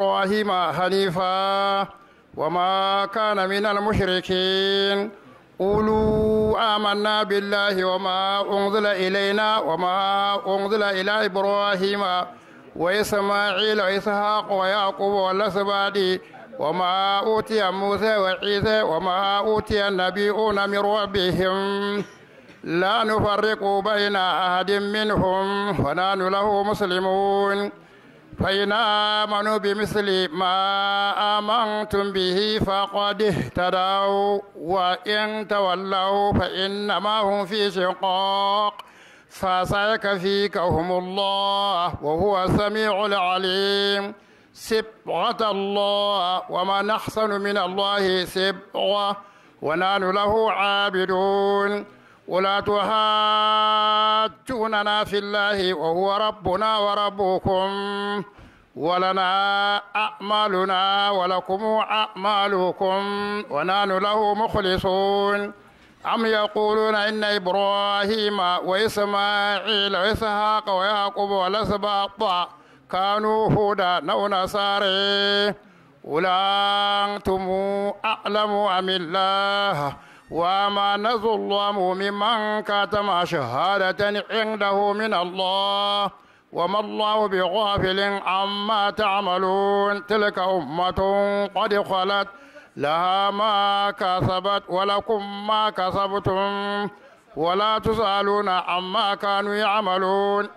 إبراهيم حنيفا وما كان من المشركين. قولوا آمنا بالله وما أنزل إلينا وما أنزل إلى إبراهيم وإسماعيل وإسحاق ويعقوب والأسباط وما أوتي موسى وعيسى وما أوتي النبيون من ربهم. لا نفرق بين أحد منهم ونحن له مسلمون. فإن آمنوا بمثل ما آمنتم به فقد اهتدوا. وإن تولوا فإنما هم في شقاق. فسيكفيكهم الله وهو السميع العليم. سبغة الله وما أحسن من الله سبغة ونحن له عابدون. ولا تحاجوننا في الله وهو ربنا وربكم. ولنا أعمالنا ولكم أعمالكم ونحن له مخلصون. أم يقولون إن إبراهيم وإسماعيل وإسحاق ويعقوب والأسباط كانوا هودا أو نصارى. أنتم أعلم أم الله. وما نظلم ممن كتم شهادة عنده من الله وما الله بغافل عما تعملون تلك أمة قد خلت لها ما كسبت ولكم ما كسبتم ولا تسألون عما كانوا يعملون